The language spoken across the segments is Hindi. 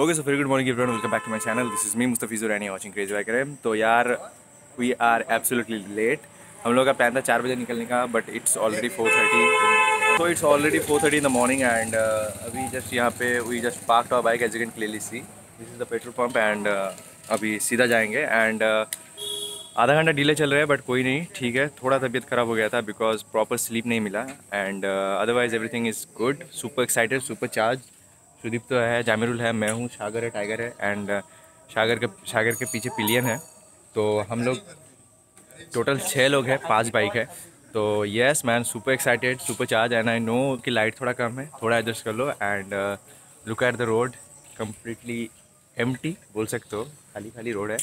Okay so very good morning everyone welcome back to my channel this is me Mustafiz Raini watching crazy वगैरह तो यार वी आर एब्सोल्युटली लेट हम लोग का प्लान था चार बजे निकलने का but it's already four thirty तो it's already four thirty in the morning and अभी जस्ट यहाँ पे we just park our bike as you clearly see this is the petrol pump and अभी सीधा जाएँगे एंड आधा घंटा डिले चल रहा है बट कोई नहीं. ठीक है, थोड़ा तबीयत ख़राब हो गया था बिकॉज़ प्रॉपर स्लीप नहीं मिला and otherwise everything is good super excited super charge Sudeep तो है, जामिरुल है, मैं हूँ, सागर है, टाइगर है एंड सागर के सागर के पीछे पिलियन है। तो हम लोग टोटल छः लोग हैं, पाँच बाइक है। तो yes man super excited super charge and I know कि लाइट थोड़ा कम है, थोड़ा एडजस्ट कर लो and look at the road completely M बोल सकते हो खाली खाली रोड है।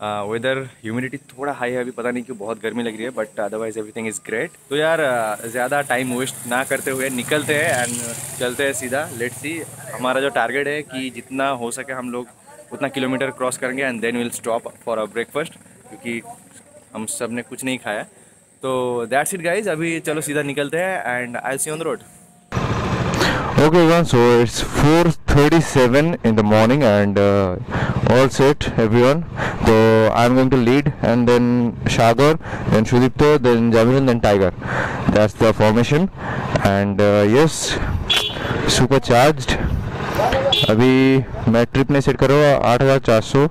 वेदर uh, ह्यूमिडिटी थोड़ा हाई है अभी पता नहीं क्यों बहुत गर्मी लग रही है but otherwise everything is great तो यार uh, ज़्यादा टाइम वेस्ट ना करते हुए निकलते हैं एंड चलते हैं सीधा लेट सी हमारा जो टारगेट है कि जितना हो सके हम लोग उतना किलोमीटर क्रॉस करेंगे and then will stop for a breakfast क्योंकि हम सबने कुछ नहीं खाया. तो दैट्स इट गाइज़ अभी चलो सीधा निकलते हैं and I see on the road okay everyone so it's 4:37 in the morning and uh, all set everyone so i'm going to lead and then shagar then shudipto then jamil then tiger that's the formation and uh, yes super charged अभी मैं ट्रिप में सेट करो आठ हज़ार चार सौ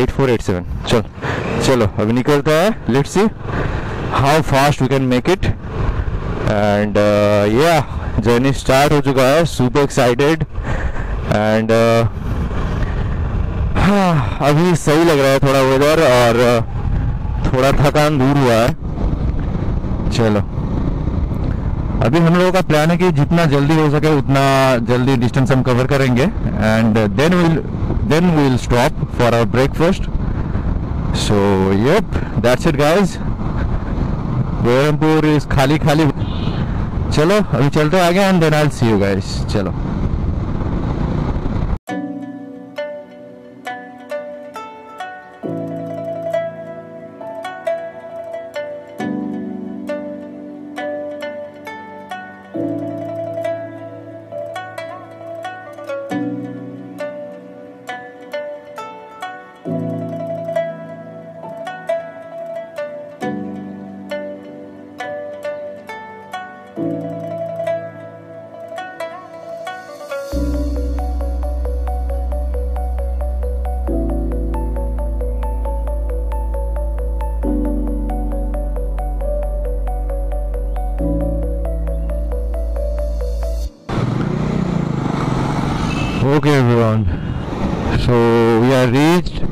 एट फोर एट सेवन चल चलो अभी निकलता है let's see how fast we can make it and या जर्नी स्टार्ट हो चुका है सुपर एक्साइटेड एंड हाँ अभी सही लग रहा है थोड़ा वेदर और थोड़ा थकान दूर हुआ है। चलो। अभी हम लोगों का प्लान है कि जितना जल्दी हो सके उतना जल्दी डिस्टेंस हम कवर करेंगे and then will then will stop for our breakfast so yup that's it guys Berhampore is खाली खाली चलो अभी चलते आगे and then I see you guys चलो। So we are reached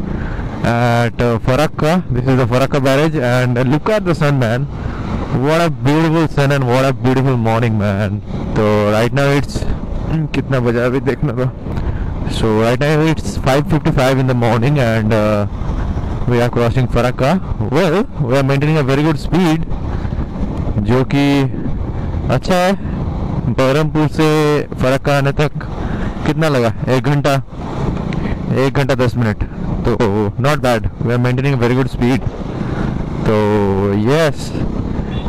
at uh, Farakka. This is the Farakka barrage, and uh, look at the sun, man. What a beautiful sun and what a beautiful morning, man. So right now it's कितना बजा अभी देखना तो. So right now it's 5:55 in the morning, and uh, we are crossing Farakka. Well, we are maintaining a very good speed, जो कि अच्छा है. बहरमपुर से फरक्का आने तक कितना लगा एक घंटा एक घंटा दस मिनट। तो not bad we are maintaining very good speed तो यस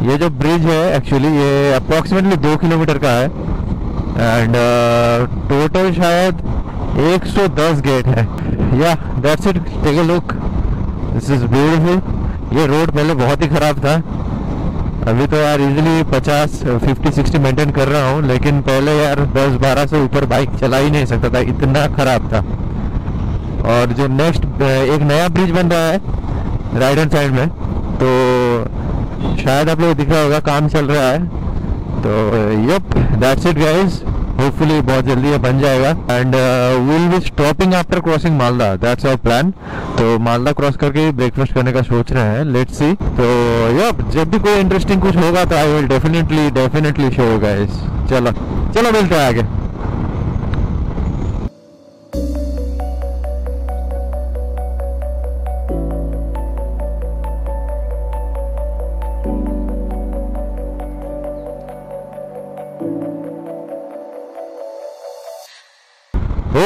ये जो ब्रिज है एक्चुअली ये अप्रॉक्सीमेटली दो किलोमीटर का है। एंड टोटल uh, शायद 110 गेट है। या that's it take a look this is beautiful ये रोड पहले बहुत ही ख़राब था। अभी तो यार इजीली 50 50 60 मेंटेन कर रहा हूँ लेकिन पहले यार 10 12 से ऊपर बाइक चला ही नहीं सकता था। इतना खराब था। और जो नेक्स्ट एक नया ब्रिज बन रहा है राइट हैंड साइड में तो शायद आप लोग दिख रहा होगा, काम चल रहा है। तो yup that's it guys hopefully बहुत जल्दी ये बन जाएगा। And will be stopping after crossing Malda that's our plan तो मालदा क्रॉस करके ब्रेकफास्ट करने का सोच रहे हैं. लेट्स सी तो यप जब भी कोई इंटरेस्टिंग कुछ होगा तो I will definitely definitely show guys चलो चलो मिलते हैं आगे।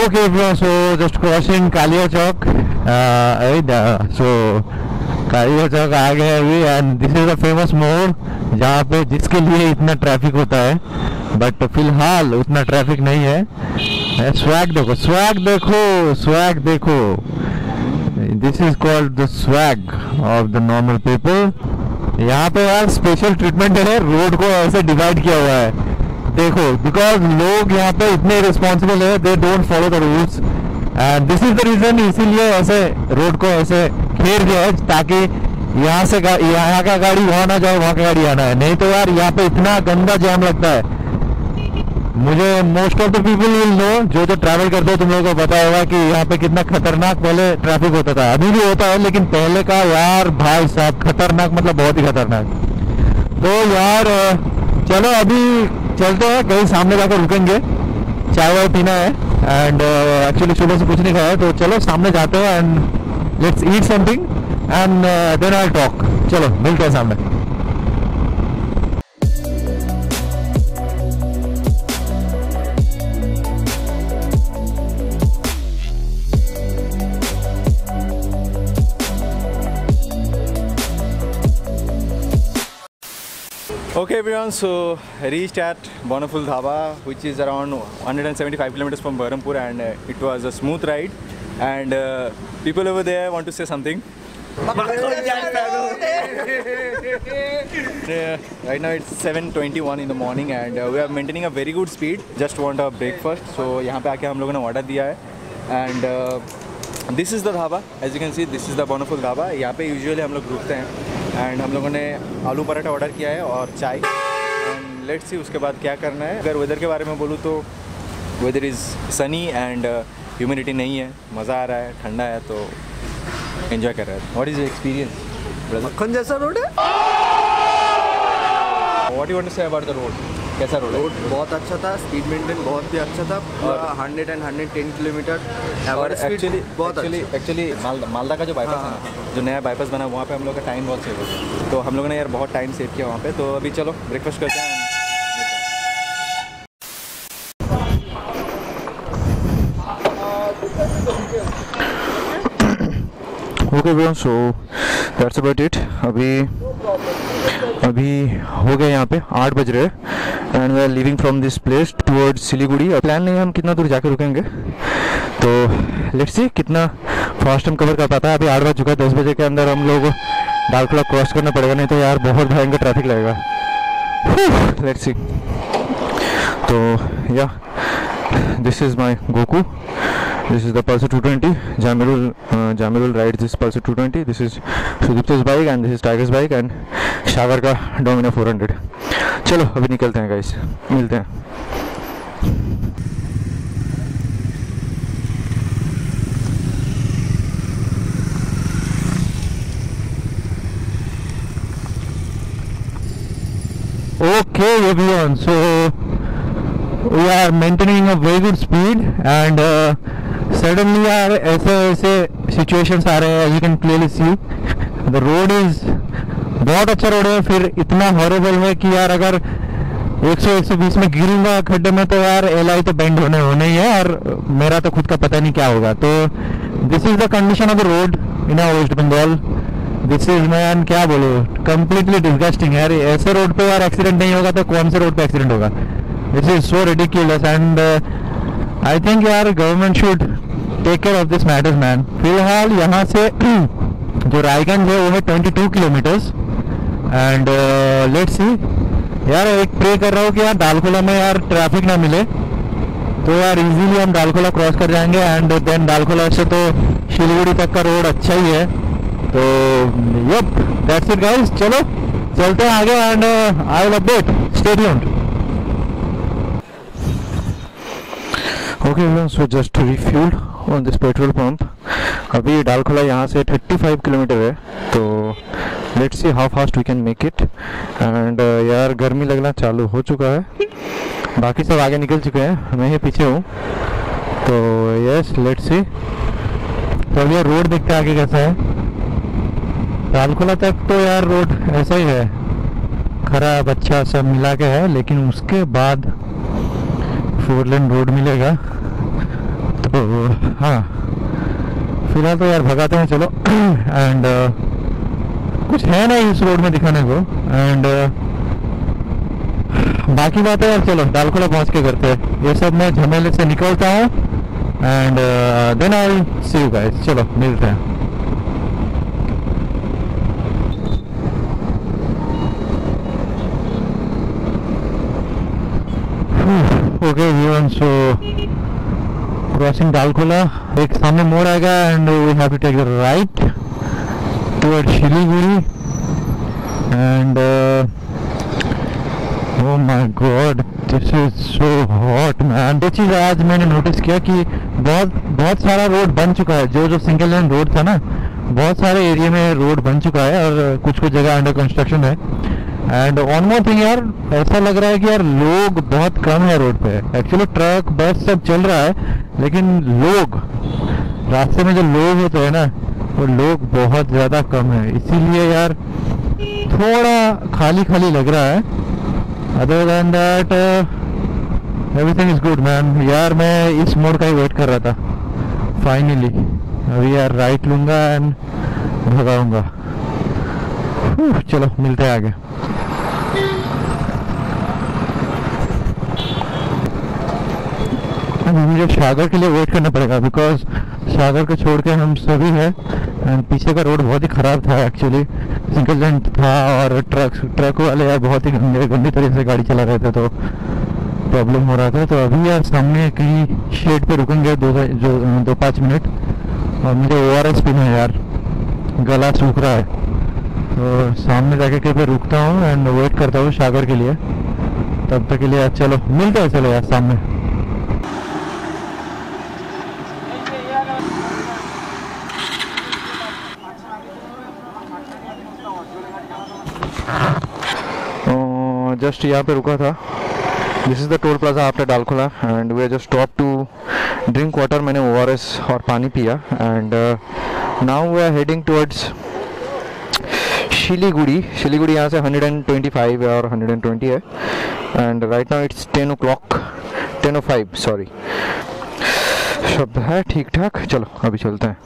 Okay, bro. Just crossing Kalia Chowk. Uh, so Kaliya Chowk आ गए अभी and this is a famous मोड़ जहाँ पे जिसके लिए इतना ट्रैफ़िक होता है बट फ़िलहाल उतना ट्रैफ़िक नहीं है स्वैग देखो स्वैग देखो स्वैग देखो this is called the swag of the normal people यहाँ पे यार स्पेशल ट्रीटमेंट है रोड को ऐसे डिवाइड किया हुआ है देखो बिकॉज़ लोग यहाँ पे इतने रिस्पॉन्सिबल है they don't follow the rules and this is the reason इसीलिए ऐसे रोड को ऐसे घेर दिया है, ताकि यहाँ से यहाँ का गाड़ी वहाँ ना जाए, वहाँ का गाड़ी आना है। नहीं तो यार, यहाँ पे इतना गंदा जाम लगता है। मुझे most of the people will know जो जो ट्रैवल करते हो, तुम लोगों को पता होगा कि यहाँ पे कितना खतरनाक पहले ट्रैफ़िक होता था। अभी भी होता है, लेकिन पहले का यार, भाई साहब, खतरनाक मतलब बहुत ही खतरनाक। तो यार, चलो अभी चलते हैं कहीं सामने जाकर रुकेंगे चाय वाय पीना है एंड एक्चुअली सुबह से कुछ नहीं खाया तो चलो सामने जाते हैं and let's eat something and then I talk चलो मिलते हैं सामने Okay, everyone. So reached at Bonaful Dhaba, which is around 175 kilometers from Berhampur, and uh, it was a smooth ride. And uh, people over there want to say something. Uh, right now it's 7:21 in the morning, and uh, we are maintaining a very good speed. Just want a breakfast, so यहाँ पे आके हम लोगों ने order दिया है, and uh, this is the dhaba as you can see this is the Bonaful dhaba यहाँ पे यूजुअली हम लोग रुकते हैं एंड हम लोगों ने आलू पराठा ऑर्डर किया है और चाय लेट्स सी उसके बाद क्या करना है। अगर वेदर के बारे में बोलूँ तो weather is sunny and humidity नहीं है। मज़ा आ रहा है ठंडा है तो एंजॉय कर रहा है। व्हाट इज़ एक्सपीरियंस मक्खन जैसा रोड है? What you want say about the road कैसा रोड रोड बहुत अच्छा था स्पीड मेंटेन बहुत ही अच्छा था hundred and hundred ten kilometre और एक्चुअली बहुत एक्चुअली अच्छा। एक्चुअली मालदा का जो बाईपास हाँ, है जो नया बाईपास बना वहाँ पे हम लोग का टाइम बहुत सेव हो तो हम लोगों ने यार बहुत टाइम सेव किया वहाँ पे। तो अभी चलो ब्रेकफास्ट करते हैं। Okay bro so that's about it अभी अभी हो गए यहाँ पे, आठ बज रहे and we are living from this place towards Siliguri. Plan नहीं है हम कितना दूर जाके रुकेंगे तो लेट्स सी कितना फास्ट हम कवर कर पाता है। अभी आठ बज चुका है, दस बजे के अंदर हम लोग डालखोला क्रॉस करना पड़ेगा, नहीं तो यार बहुत भयंकर ट्रैफ़िक लगेगा। लेट्स सी तो या this is my Goku. This is the Pulsar 220. Jamirul, uh, Jamirul rides this Pulsar 220. This is Sudipta's bike and this is Tiger's bike and Shagar का Domino 400. चलो अभी निकलते हैं गाइस मिलते हैं Okay everyone, so we are maintaining a very good speed and uh, suddenly यार ऐसे ऐसे situations आ रहे हैं you can clearly see the road is बहुत अच्छा रोड है फिर इतना हॉरेबल है कि यार अगर 100 120 में गिरूँगा खड्डे में तो यार एल आई तो बेंड होने होने ही है और मेरा तो खुद का पता नहीं क्या होगा। तो this is the condition of the road in West Bengal this is man क्या बोलो? कंप्लीटली डिस्गस्टिंग यार ऐसे रोड पे यार एक्सीडेंट नहीं होगा तो कौन से रोड पे एक्सीडेंट होगा? This is so ridiculous and I think यार government should take care of this matters man फ़िलहाल यहाँ से जो रायगंज है वो है 22 किलोमीटर्स एंड लेट्स सी यार एक प्रे कर रहा हूँ कि यार दालकोला में यार ट्रैफ़िक ना मिले तो यार इजीली हम दालकोला क्रॉस कर जाएँगे एंड देन दालकोला से तो शिलीगुड़ी तक का रोड अच्छा ही है। तो यप दैट्स इट गाइस चलो, चलते हैं आगे and I will update stay okay so just refuelled on this petrol pump अभी डालखोला यहाँ से 35 किलोमीटर है तो let's see how fast we can make it and यार, गर्मी लगना चालू हो चुका है। बाकी सब आगे निकल चुके हैं, मैं ही पीछे हूँ। तो यस लेट्स सी तो अब ये रोड देखते आगे कैसा है। डालखोला तक तो यार रोड ऐसा ही है। खराब अच्छा सब मिला के है, लेकिन उसके बाद फोर लेन रोड मिलेगा। तो हाँ। फ़िलहाल तो यार भगाते हैं चलो। एंड uh, कुछ है नहीं इस रोड में दिखाने को। एंड uh, बाकी बात है यार चलो दालखोला पहुँच के करते हैं। ये सब मैं झमेले से निकलता हूँ। And then I see you guys चलो मिलते हैं ओके जीवन सो क्रॉसिंग दालखोला एक सामने मोड़ आएगा and we have to take the right toward Siliguri and oh my god, this is so hot, man. ये चीज़ आज मैंने नोटिस किया कि बहुत बहुत सारा रोड बन चुका है। जो जो सिंगल लेन रोड था ना, बहुत सारे एरिया में रोड बन चुका है और कुछ कुछ जगह अंडर कंस्ट्रक्शन है। एंड वन मोर थिंग यार, ऐसा लग रहा है कि यार लोग बहुत कम है रोड पे। एक्चुअली ट्रक बस सब चल रहा है, लेकिन लोग, रास्ते में जो लोग होते हैं ना, वो लोग बहुत ज़्यादा कम है। इसीलिए यार थोड़ा खाली खाली लग रहा है। Other than that everything is good man यार मैं इस मोड का ही वेट कर रहा था। फाइनली अभी यार राइट लूँगा एंड भगाऊँगा। चलो, मिलते हैं आगे। मुझे सागर के लिए वेट करना पड़ेगा बिकॉज़ सागर को छोड़ के हम सभी हैं एंड पीछे का रोड बहुत ही ख़राब था एक्चुअली सिंगल था, और ट्रक ट्रक वाले यार बहुत ही गंदे, गंदी तरीके से गाड़ी चला रहे थे तो प्रॉब्लम हो रहा था. तो अभी यार सामने कहीं शेड पे रुकेंगे दो, जो, दो पाँच मिनट और मुझे ओ आर एस पीना है यार. गला सूख रहा है. तो सामने जाके कहीं पे रुकता हूँ एंड वेट करता हूँ सागर के लिए. तब तक के लिए चलो, मिलते हैं, चलो यार सामने. जस्ट यहाँ पे रुका था। This is the toll plaza after Dalkhola and we are just stop to drink water मैंने ओ और पानी पिया and now we are heading towards Siliguri Siliguri यहाँ से 125 और 120 है and right now it's ten o'clock ten oh five sorry शब्द है ठीक ठाक चलो, अभी चलते हैं।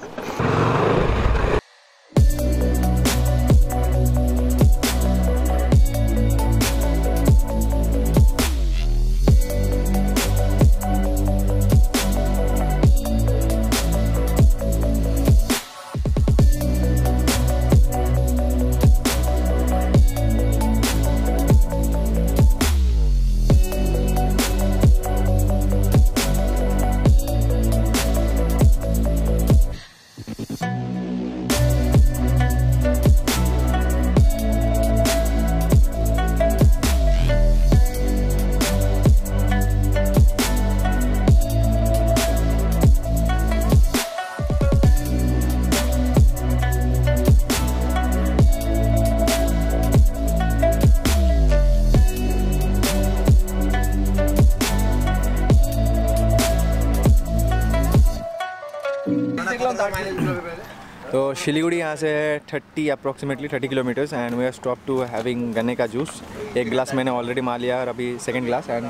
तो शिलीगुड़ी यहाँ से है thirty approximately thirty kilometres and we are stop to having गन्ने का जूस एक गिलास मैंने ऑलरेडी मार लिया और अभी सेकंड ग्लास एंड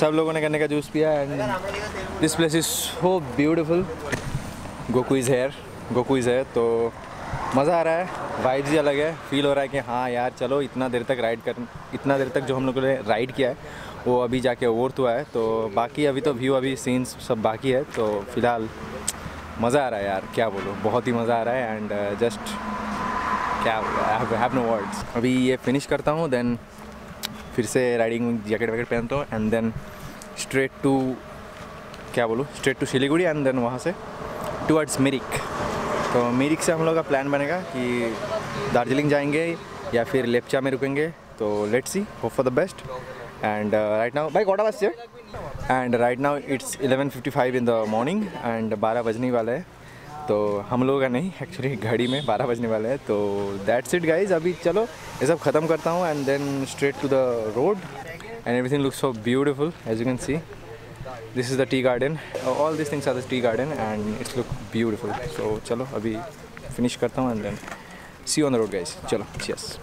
सब लोगों ने गन्ने का जूस पिया and this place is so beautiful Goku is here Goku is है तो मज़ा आ रहा है वाइब्स ही अलग है। फील हो रहा है कि हाँ यार चलो इतना देर तक राइड कर इतना देर तक जो हम लोगों ने राइड किया है वो अभी जाके ओवर्थ हुआ है तो बाकी अभी तो व्यू अभी सीन्स सब बाकी है तो फ़िलहाल मज़ा आ रहा है यार, क्या बोलो, बहुत ही मज़ा आ रहा है एंड जस्ट क्या हैव नो वर्ड्स अभी ये फिनिश करता हूँ देन फिर से राइडिंग जैकेट वैकेट पहनता हूँ एंड देन स्ट्रेट टू क्या बोलूँ straight to Siliguri and then वहाँ से टुवर्ड्स मिरिक तो मिरिक से हम लोग का प्लान बनेगा कि दार्जिलिंग जाएँगे या फिर लेपचा में रुकेंगे तो let's see hope for the best and right now भाई कौटा बस and right now it's 11:55 in the morning and 12 बजने वाला है। तो हम लोगों का नहीं एक्चुअली घड़ी में 12 बजने वाला है। तो दैट्स इट गाइज़ अभी चलो, ये सब ख़त्म करता हूँ and then straight to the road and everything looks so beautiful as you can see this is the tea garden all this things are the tea garden and it's look beautiful so चलो, अभी फिनिश करता हूँ and then see on the road guys चलो यस